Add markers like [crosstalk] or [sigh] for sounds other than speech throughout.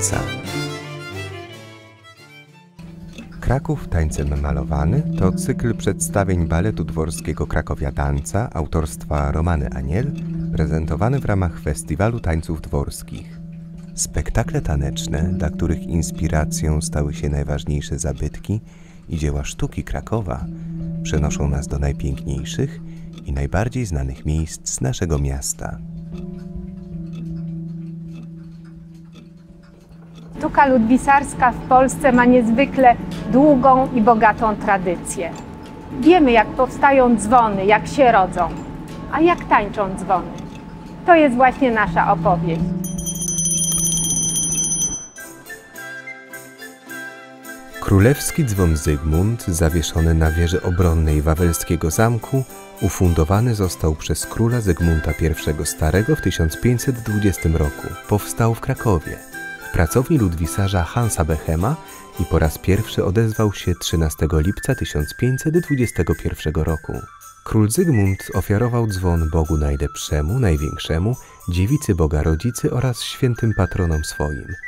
tańca. Kraków tańcem malowany to cykl przedstawień baletu dworskiego Krakowia Danca autorstwa Romany Aniel, prezentowany w ramach Festiwalu Tańców Dworskich. Spektakle taneczne, dla których inspiracją stały się najważniejsze zabytki i dzieła sztuki Krakowa, przenoszą nas do najpiękniejszych i najbardziej znanych miejsc naszego miasta. Sztuka ludwisarska w Polsce ma niezwykle długą i bogatą tradycję. Wiemy, jak powstają dzwony, jak się rodzą, a jak tańczą dzwony. To jest właśnie nasza opowieść. Królewski dzwon Zygmunt, zawieszony na wieży obronnej Wawelskiego Zamku, ufundowany został przez króla Zygmunta I Starego w 1520 roku. Powstał w Krakowie, pracowni ludwisarza Hansa Bechema i po raz pierwszy odezwał się 13 lipca 1521 roku. Król Zygmunt ofiarował dzwon Bogu Najlepszemu, Największemu, Dziewicy Boga Rodzicy oraz świętym patronom swoim –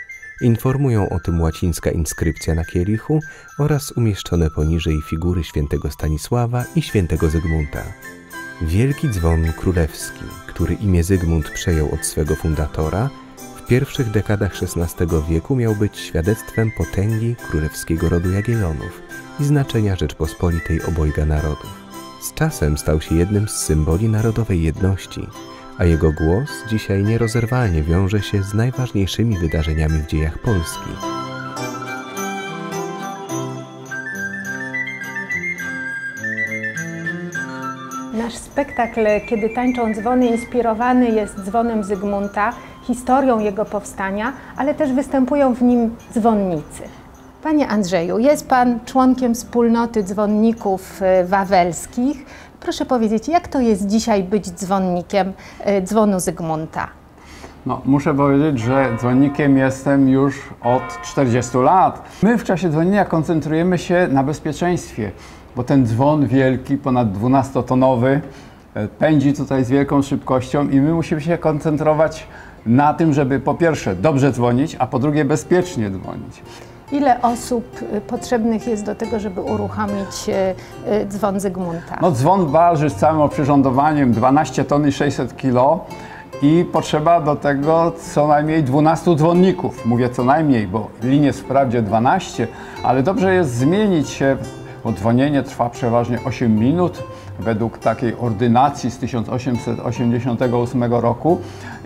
Informują o tym łacińska inskrypcja na kielichu oraz umieszczone poniżej figury świętego Stanisława i świętego Zygmunta. Wielki dzwon królewski, który imię Zygmunt przejął od swego fundatora, pierwszych dekadach XVI wieku miał być świadectwem potęgi królewskiego rodu Jagiellonów i znaczenia Rzeczpospolitej obojga narodów. Z czasem stał się jednym z symboli narodowej jedności, a jego głos dzisiaj nierozerwalnie wiąże się z najważniejszymi wydarzeniami w dziejach Polski. Nasz spektakl Kiedy tańczą dzwony inspirowany jest dzwonem Zygmunta, historią jego powstania, ale też występują w nim dzwonnicy. Panie Andrzeju, jest Pan członkiem wspólnoty dzwonników e, wawelskich. Proszę powiedzieć, jak to jest dzisiaj być dzwonnikiem e, dzwonu Zygmunta? No, muszę powiedzieć, że dzwonnikiem jestem już od 40 lat. My w czasie dzwonienia koncentrujemy się na bezpieczeństwie, bo ten dzwon wielki, ponad 12-tonowy, e, pędzi tutaj z wielką szybkością i my musimy się koncentrować na tym, żeby po pierwsze dobrze dzwonić, a po drugie bezpiecznie dzwonić. Ile osób y, potrzebnych jest do tego, żeby uruchomić y, y, dzwon Zygmunta? No, dzwon waży z całym oprzyrządowaniem 12 ton i 600 kg i potrzeba do tego co najmniej 12 dzwonników. Mówię co najmniej, bo lin jest wprawdzie 12, ale dobrze jest zmienić się, bo dzwonienie trwa przeważnie 8 minut według takiej ordynacji z 1888 roku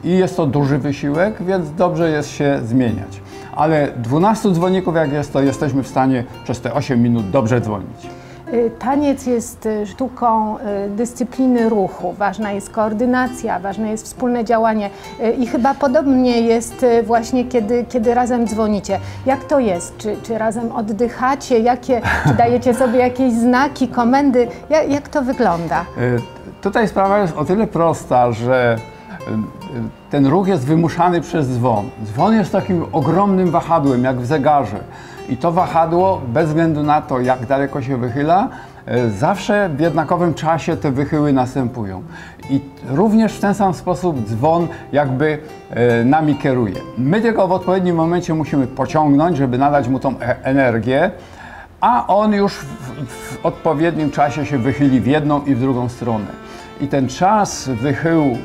i jest to duży wysiłek, więc dobrze jest się zmieniać ale 12 dzwonników jak jest, to jesteśmy w stanie przez te 8 minut dobrze dzwonić. Y, taniec jest y, sztuką y, dyscypliny ruchu. Ważna jest koordynacja, ważne jest wspólne działanie i chyba podobnie jest właśnie, kiedy, kiedy razem dzwonicie. Jak to jest? Czy, czy razem oddychacie? Jakie, czy [laughs] dajecie sobie jakieś znaki, komendy? Jak, jak to wygląda? Tutaj sprawa jest o tyle prosta, że ten ruch jest wymuszany przez dzwon. Dzwon jest takim ogromnym wahadłem, jak w zegarze. I to wahadło, bez względu na to, jak daleko się wychyla, e, zawsze w jednakowym czasie te wychyły następują. I również w ten sam sposób dzwon jakby e, nami kieruje. My tylko w odpowiednim momencie musimy pociągnąć, żeby nadać mu tą e energię, a on już w, w odpowiednim czasie się wychyli w jedną i w drugą stronę. I ten czas wychyłu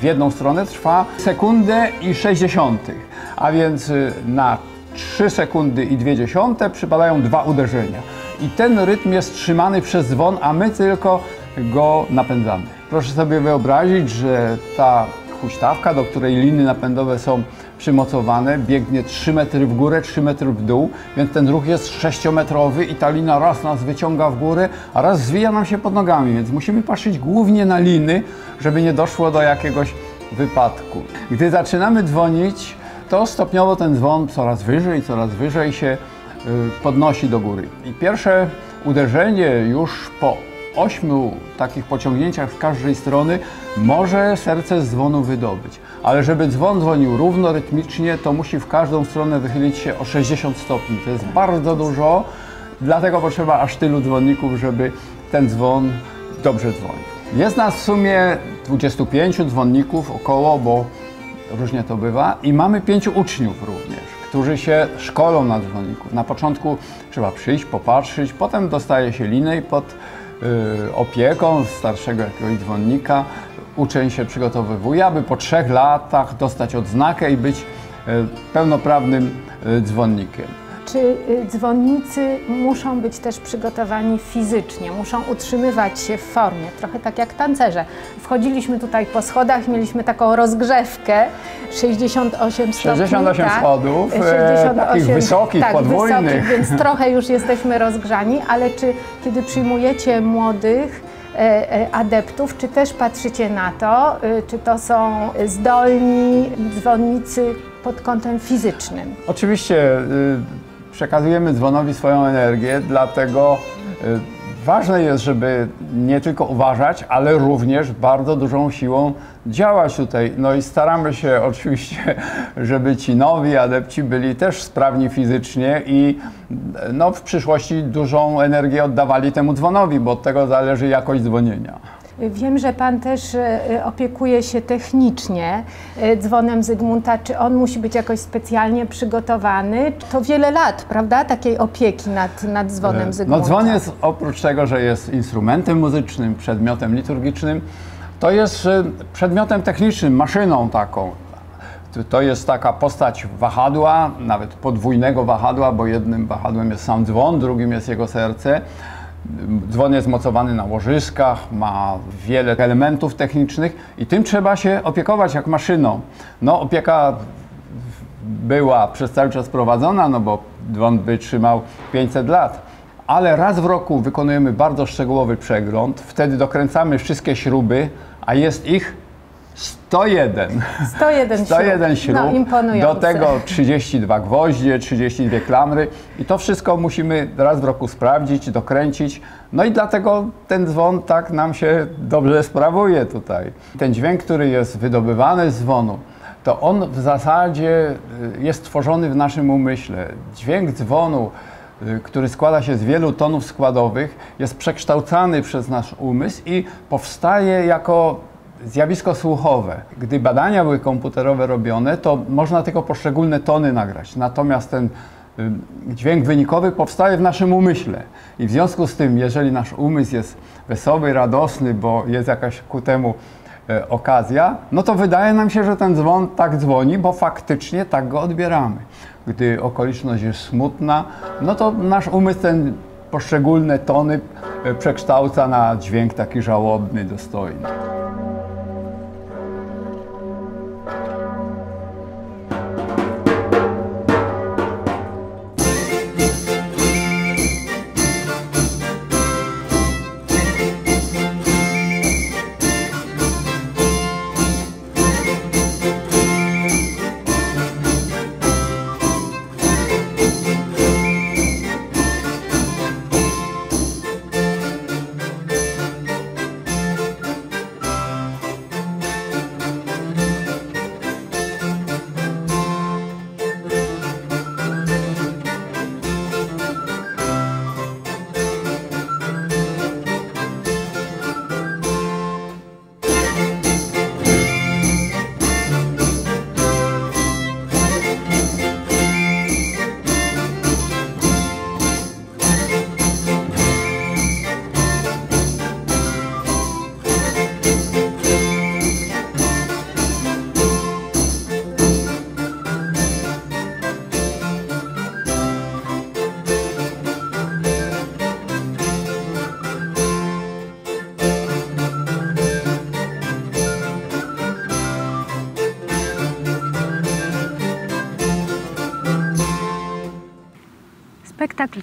w jedną stronę trwa sekundę i 60, a więc y, na 3 sekundy i 2 dziesiąte przypadają dwa uderzenia. I ten rytm jest trzymany przez dzwon, a my tylko go napędzamy. Proszę sobie wyobrazić, że ta huśtawka, do której liny napędowe są przymocowane, biegnie 3 metry w górę, 3 metry w dół, więc ten ruch jest 6-metrowy i ta lina raz nas wyciąga w górę, a raz zwija nam się pod nogami, więc musimy patrzeć głównie na liny, żeby nie doszło do jakiegoś wypadku. Gdy zaczynamy dzwonić, to stopniowo ten dzwon coraz wyżej, coraz wyżej się y, podnosi do góry. I pierwsze uderzenie już po ośmiu takich pociągnięciach z każdej strony może serce z dzwonu wydobyć. Ale żeby dzwon dzwonił równo, rytmicznie, to musi w każdą stronę wychylić się o 60 stopni. To jest bardzo dużo, dlatego potrzeba aż tylu dzwonników, żeby ten dzwon dobrze dzwonił. Jest nas w sumie 25 dzwonników około, bo różnie to bywa. I mamy pięciu uczniów również, którzy się szkolą na dzwonniku. Na początku trzeba przyjść, popatrzeć, potem dostaje się linej pod y, opieką starszego jakiegoś dzwonnika. Uczeń się przygotowywuje, aby po trzech latach dostać odznakę i być y, pełnoprawnym y, dzwonnikiem. Czy y, dzwonnicy muszą być też przygotowani fizycznie, muszą utrzymywać się w formie, trochę tak jak tancerze. Wchodziliśmy tutaj po schodach, mieliśmy taką rozgrzewkę, 68 stopni. 68 tak? schodów, e, takich wysokich, tak, podwójnych. Wysokich, więc trochę już jesteśmy rozgrzani, ale czy kiedy przyjmujecie młodych, e, e, adeptów, czy też patrzycie na to, e, czy to są zdolni dzwonnicy pod kątem fizycznym? Oczywiście y, przekazujemy dzwonowi swoją energię, dlatego y, ważne jest, żeby nie tylko uważać, ale również bardzo dużą siłą działać tutaj. No i staramy się [laughs] oczywiście, żeby ci nowi adepci byli też sprawni fizycznie i no, w przyszłości dużą energię oddawali temu dzwonowi, bo od tego zależy jakość dzwonienia. Wiem, że Pan też e, opiekuje się technicznie e, dzwonem Zygmunta. Czy on musi być jakoś specjalnie przygotowany? To wiele lat, prawda, takiej opieki nad, nad dzwonem Zygmunta. No dzwon jest oprócz tego, że jest instrumentem muzycznym, przedmiotem liturgicznym, to jest przedmiotem technicznym, maszyną taką. To jest taka postać wahadła, nawet podwójnego wahadła, bo jednym wahadłem jest sam dzwon, drugim jest jego serce. Dzwon jest mocowany na łożyskach, ma wiele elementów technicznych i tym trzeba się opiekować jak maszyną. No, opieka była przez cały czas prowadzona, no bo dzwon by trzymał 500 lat. Ale raz w roku wykonujemy bardzo szczegółowy przegląd, wtedy dokręcamy wszystkie śruby, a jest ich 101. 101 śrub. 101 śrub, No, imponujące. do tego 32 gwoździe, 32 klamry i to wszystko musimy raz w roku sprawdzić, dokręcić. No i dlatego ten dzwon tak nam się dobrze sprawuje tutaj. Ten dźwięk, który jest wydobywany z dzwonu, to on w zasadzie y, jest tworzony w naszym umyśle. Dźwięk dzwonu, y, który składa się z wielu tonów składowych, jest przekształcany przez nasz umysł i powstaje jako zjawisko słuchowe. Gdy badania były komputerowe robione, to można tylko poszczególne tony nagrać. Natomiast ten y, dźwięk wynikowy powstaje w naszym umyśle. I w związku z tym, jeżeli nasz umysł jest wesoły, radosny, bo jest jakaś ku temu e, okazja, no to wydaje nam się, że ten dzwon tak dzwoni, bo faktycznie tak go odbieramy. Gdy okoliczność jest smutna, no to nasz umysł ten poszczególne tony e, przekształca na dźwięk taki żałobny, dostojny.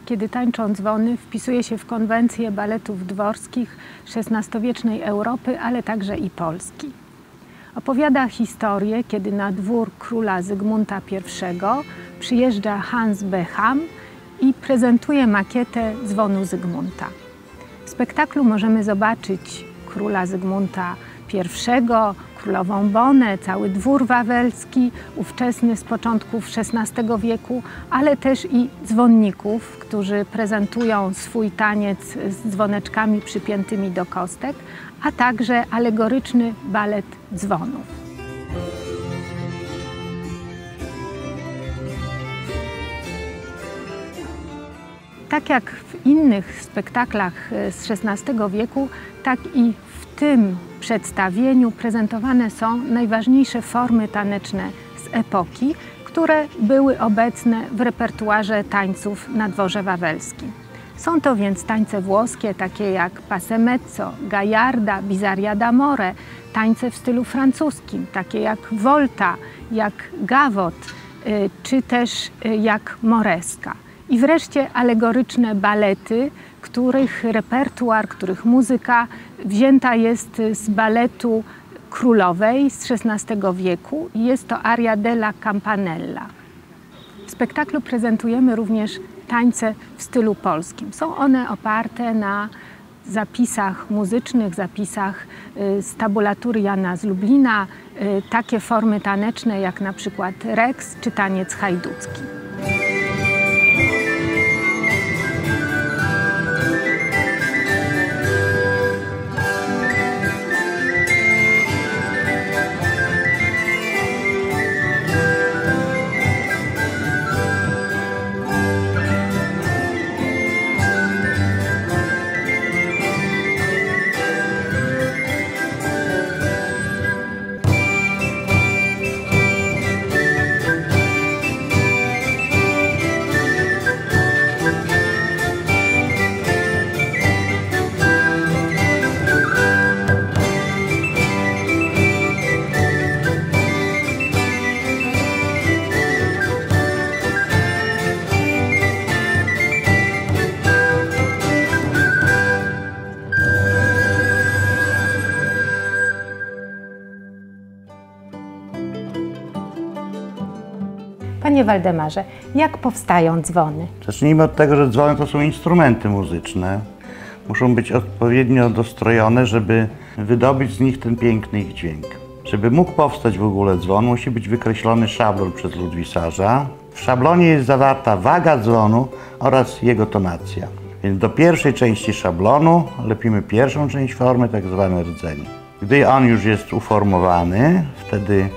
Kiedy tańczą dzwony wpisuje się w konwencję baletów dworskich XVI-wiecznej Europy, ale także i Polski. Opowiada historię, kiedy na dwór króla Zygmunta I przyjeżdża Hans Beham i prezentuje makietę dzwonu Zygmunta. W spektaklu możemy zobaczyć króla Zygmunta I, królową Bonę, cały dwór wawelski, ówczesny z początków XVI wieku, ale też i dzwonników, którzy prezentują swój taniec z dzwoneczkami przypiętymi do kostek, a także alegoryczny balet dzwonów. Tak jak w innych spektaklach e, z XVI wieku, tak i tym przedstawieniu prezentowane są najważniejsze formy taneczne z epoki, które były obecne w repertuarze tańców na dworze wawelskim. Są to więc tańce włoskie, takie jak Passemezzo, Gajarda, Bizaria d'Amore, tańce w stylu francuskim, takie jak Volta, jak Gavot, y, czy też y, jak Moreska. I wreszcie alegoryczne balety, których repertuar, których muzyka wzięta jest z baletu królowej z XVI wieku jest to aria della Campanella. W spektaklu prezentujemy również tańce w stylu polskim. Są one oparte na zapisach muzycznych, zapisach y, z tabulatury Jana z Lublina, y, takie formy taneczne jak na przykład reks czy taniec hajducki. Waldemarze, jak powstają dzwony? Zacznijmy od tego, że dzwony to są instrumenty muzyczne. Muszą być odpowiednio dostrojone, żeby wydobyć z nich ten piękny ich dźwięk. Żeby mógł powstać w ogóle dzwon, musi być wykreślony szablon przez ludwisarza. W szablonie jest zawarta waga dzwonu oraz jego tonacja. Więc do pierwszej części szablonu lepimy pierwszą część formy, tak zwane rdzenie. Gdy on już jest uformowany, wtedy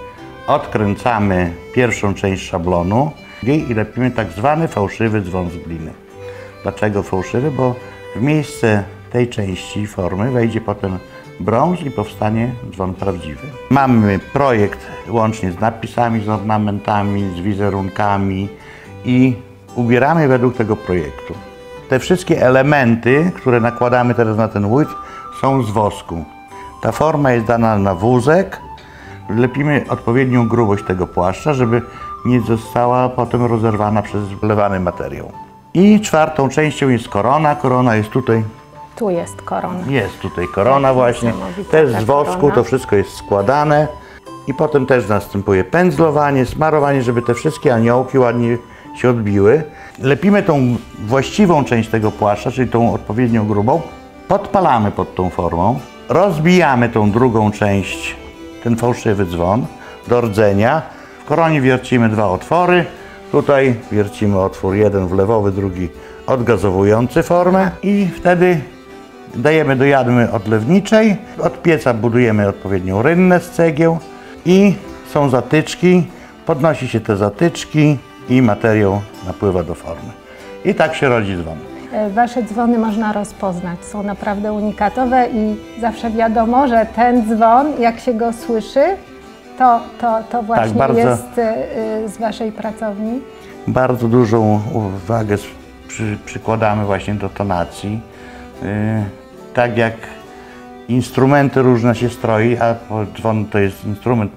odkręcamy pierwszą część szablonu i lepimy tak zwany fałszywy dzwon z gliny. Dlaczego fałszywy? Bo w miejsce tej części formy wejdzie potem brąz i powstanie dzwon prawdziwy. Mamy projekt łącznie z napisami, z ornamentami, z wizerunkami i ubieramy według tego projektu. Te wszystkie elementy, które nakładamy teraz na ten łód, są z wosku. Ta forma jest dana na wózek, lepimy odpowiednią grubość tego płaszcza, żeby nie została potem rozerwana przez wlewany materiał. I czwartą częścią jest korona. Korona jest tutaj. Tu jest korona. Jest tutaj korona właśnie. Też z wosku, korona. to wszystko jest składane. I potem też następuje pędzlowanie, smarowanie, żeby te wszystkie aniołki ładnie się odbiły. Lepimy tą właściwą część tego płaszcza, czyli tą odpowiednią grubą. Podpalamy pod tą formą. Rozbijamy tą drugą część ten fałszywy dzwon do rdzenia. W koronie wiercimy dwa otwory. Tutaj wiercimy otwór jeden wlewowy, drugi odgazowujący formę i wtedy dajemy do jadmy odlewniczej. Od pieca budujemy odpowiednią rynnę z cegieł i są zatyczki. Podnosi się te zatyczki i materiał napływa do formy. I tak się rodzi dzwon. E, Wasze dzwony można rozpoznać, są naprawdę unikatowe i zawsze wiadomo, że ten dzwon, jak się go słyszy, to, to, to właśnie bardzo. jest e, e, z Waszej pracowni. Bardzo dużą uwagę przy, przykładamy właśnie do tonacji. Yy, tak jak instrumenty różne się stroi, a dzwon to jest instrument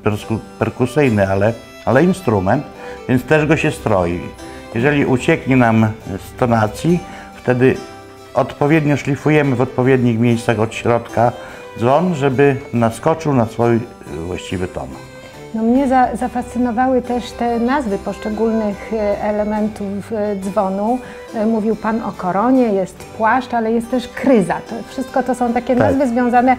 perkusyjny, ale, ale instrument, więc też go się stroi. Jeżeli ucieknie nam z tonacji, wtedy odpowiednio szlifujemy w odpowiednich miejscach od środka dzwon, żeby naskoczył na swój yy, właściwy ton. No mnie za, zafascynowały też te nazwy poszczególnych e, elementów e, dzwonu. Mówił Pan o koronie, jest płaszcz, ale jest też kryza. To wszystko to są takie Tak. nazwy związane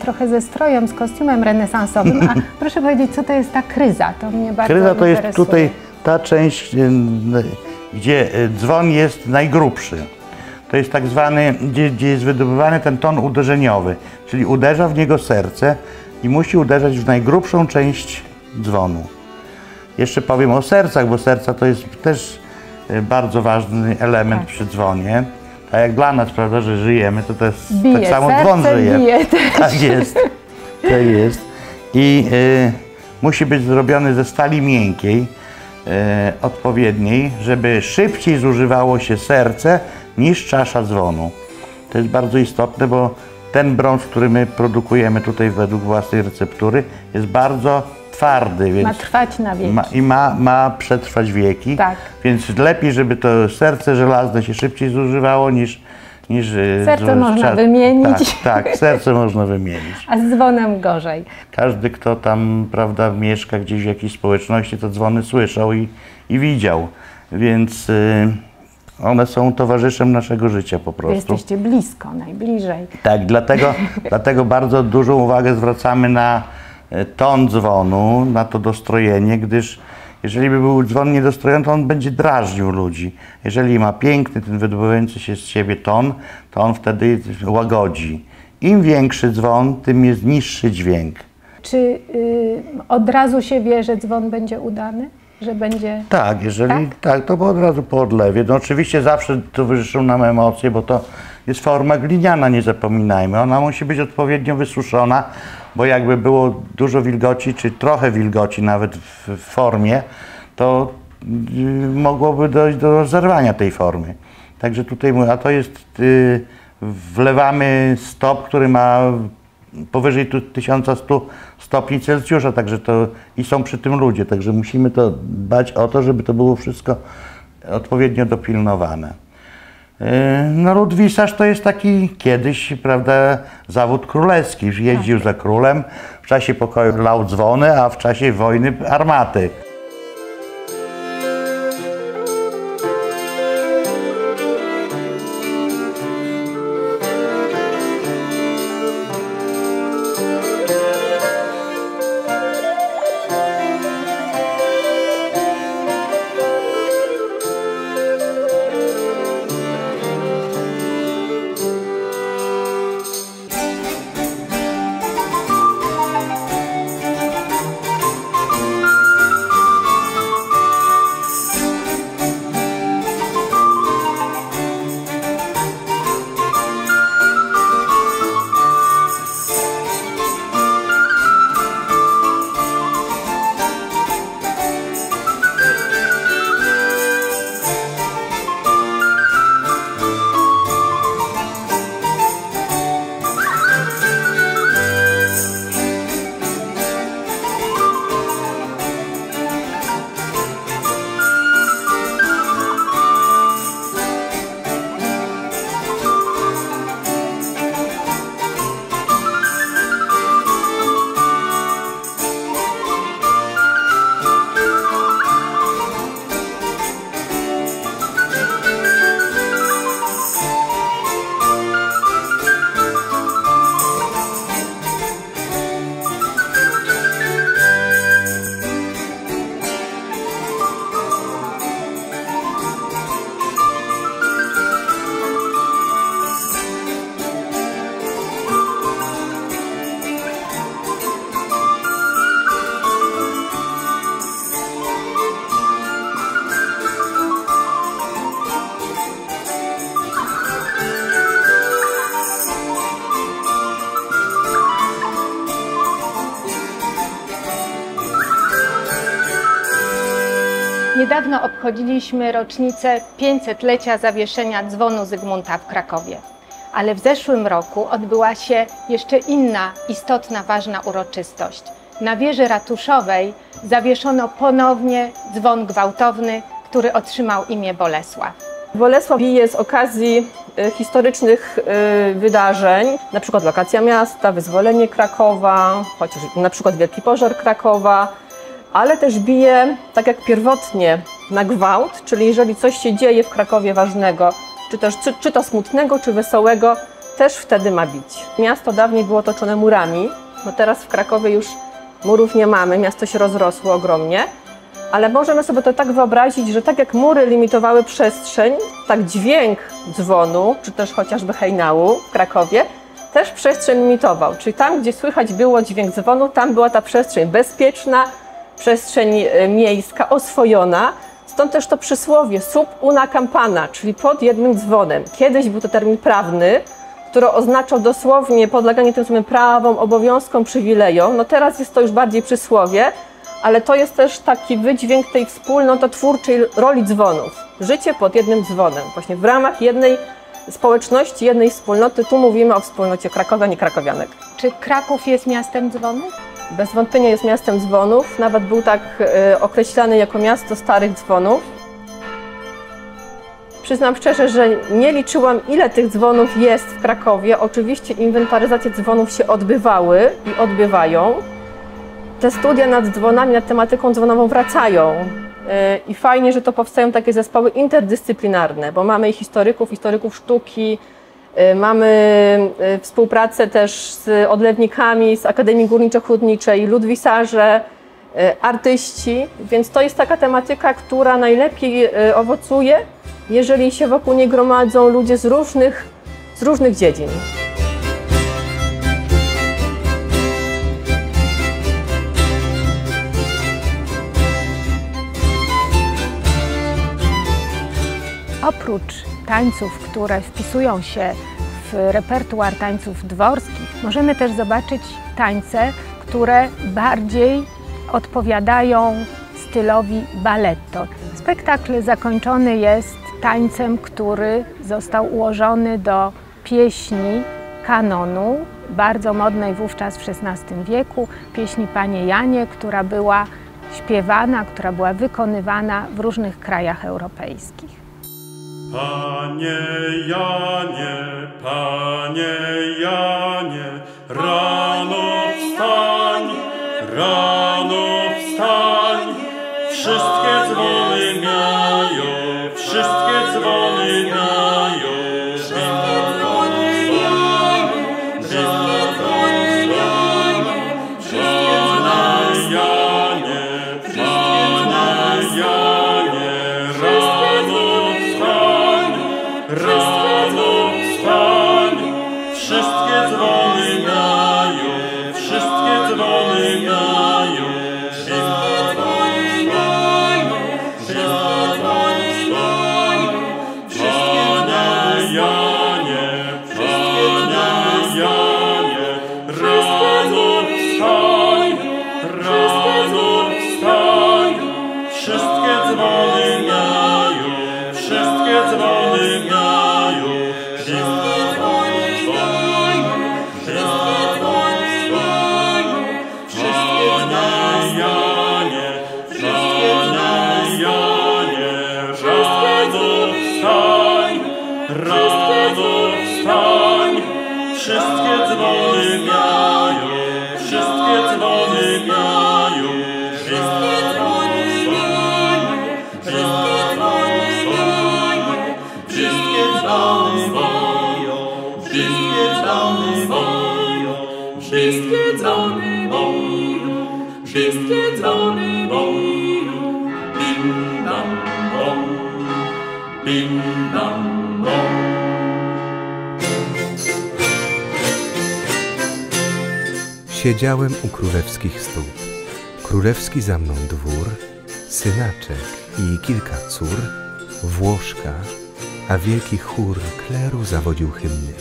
trochę ze strojem, z kostiumem renesansowym. A [laughs] proszę powiedzieć, co to jest ta kryza? To mnie bardzo Kryza to jest interesuje. tutaj ta część, y, gdzie y, dzwon jest najgrubszy. To jest tak zwany, gdzie, gdzie jest wydobywany ten ton uderzeniowy, czyli uderza w niego serce i musi uderzać w najgrubszą część dzwonu. Jeszcze powiem o sercach, bo serca to jest też y, bardzo ważny element przy dzwonie. Tak jak dla nas, prawda, że żyjemy, to też Bije, tak samo serce dzwon żyje. bije [laughs] też. Tak jest. Tak jest. I y, musi być zrobiony ze stali miękkiej, odpowiedniej, żeby szybciej zużywało się serce niż czasza dzwonu. To jest bardzo istotne, bo ten brąz, który my produkujemy tutaj według własnej receptury, jest bardzo twardy, więc Ma trwać na wieki. ma, i ma, ma przetrwać wieki. Tak. Więc lepiej, żeby to serce żelazne się szybciej zużywało niż. Niż Serce można cza- wymienić. Tak, tak, serce można wymienić. A z dzwonem gorzej. Każdy, kto tam prawda, mieszka gdzieś w jakiejś społeczności, to dzwony słyszał i, i widział. Więc y, one są towarzyszem naszego życia po prostu. jesteście blisko, najbliżej. Tak, dlatego, [laughs] dlatego bardzo dużą uwagę zwracamy na e, ton dzwonu, na to dostrojenie, gdyż jeżeli by był dzwon niedostrojony, to on będzie drażnił ludzi. Jeżeli ma piękny, ten wydobywający się z siebie ton, to on wtedy łagodzi. Im większy dzwon, tym jest niższy dźwięk. Czy y, od razu się wie, że dzwon będzie udany? Że będzie. Tak, jeżeli Tak? tak, to od razu po odlewie. No oczywiście zawsze towarzyszą nam emocje, bo to jest forma gliniana, nie zapominajmy. Ona musi być odpowiednio wysuszona, bo jakby było dużo wilgoci, czy trochę wilgoci nawet w, formie, to y, mogłoby dojść do zerwania tej formy. Także tutaj, a to jest, y, wlewamy stop, który ma powyżej tu 1100 stopni Celsjusza, także to i są przy tym ludzie, także musimy to dbać o to, żeby to było wszystko odpowiednio dopilnowane. Yy, No ludwisarz to jest taki kiedyś, prawda, zawód królewski, że jeździł za królem, w czasie pokoju lał dzwony, a w czasie wojny armaty. Obchodziliśmy rocznicę 500-lecia zawieszenia dzwonu Zygmunta w Krakowie. Ale w zeszłym roku odbyła się jeszcze inna istotna, ważna uroczystość. Na wieży ratuszowej zawieszono ponownie dzwon gwałtowny, który otrzymał imię Bolesław. Bolesław bije z okazji e, historycznych e, wydarzeń, na przykład lokacja miasta, wyzwolenie Krakowa, chociaż na przykład Wielki Pożar Krakowa, ale też bije tak jak pierwotnie na gwałt, czyli jeżeli coś się dzieje w Krakowie ważnego, czy też czy, czy to smutnego, czy wesołego, też wtedy ma bić. Miasto dawniej było otoczone murami, no teraz w Krakowie już murów nie mamy, miasto się rozrosło ogromnie, ale możemy sobie to tak wyobrazić, że tak jak mury limitowały przestrzeń, tak dźwięk dzwonu, czy też chociażby hejnału w Krakowie, też przestrzeń limitował. Czyli tam, gdzie słychać było dźwięk dzwonu, tam była ta przestrzeń bezpieczna, przestrzeń e, miejska, oswojona. Stąd też to przysłowie sub una campana, czyli pod jednym dzwonem. Kiedyś był to termin prawny, który oznaczał dosłownie podleganie tym samym prawom, obowiązkom, przywilejom. No teraz jest to już bardziej przysłowie, ale to jest też taki wydźwięk tej wspólnototwórczej roli dzwonów. Życie pod jednym dzwonem, właśnie w ramach jednej społeczności, jednej wspólnoty. Tu mówimy o wspólnocie krakowian i krakowianek. Czy Kraków jest miastem dzwonów? Bez wątpienia jest miastem dzwonów, nawet był tak e, określany jako miasto starych dzwonów. Przyznam szczerze, że nie liczyłam, ile tych dzwonów jest w Krakowie. Oczywiście inwentaryzacje dzwonów się odbywały i odbywają. Te studia nad dzwonami, nad tematyką dzwonową wracają. E, I fajnie, że to powstają takie zespoły interdyscyplinarne, bo mamy historyków, historyków sztuki, mamy e, współpracę też z odlewnikami, z Akademii Górniczo-Chłodniczej, ludwisarze, artyści, więc to jest taka tematyka, która najlepiej owocuje, jeżeli się wokół niej gromadzą ludzie z różnych, z różnych dziedzin. Oprócz tańców, które wpisują się w repertuar tańców dworskich, możemy też zobaczyć tańce, które bardziej odpowiadają stylowi baletto. Spektakl zakończony jest tańcem, który został ułożony do pieśni kanonu, bardzo modnej wówczas w XVI wieku, pieśni Panie Janie, która była śpiewana, która była wykonywana w różnych krajach europejskich. Panie Janie, Panie Janie, rano wstań, rano wstań, wszystkie dzwony miają, wszystkie dzwony miają. Siedziałem u królewskich stóp. Królewski za mną dwór, synaczek i kilka cór, Włoszka, a wielki chór kleru zawodził hymny,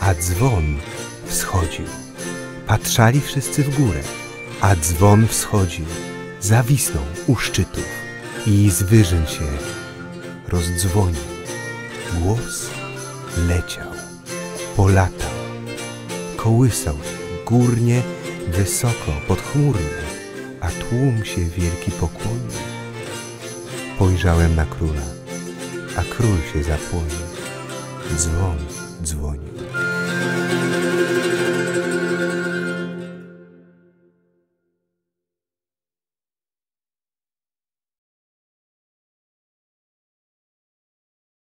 a dzwon wschodził. Patrzali wszyscy w górę, a dzwon wschodził, zawisnął u szczytów i z wyżyn się rozdzwonił. Głos leciał, polatał, kołysał się górnie, wysoko, podchmurnie, a tłum się wielki pokłonił. Spojrzałem na króla, a król się zapłonił. Dzwon dzwonił.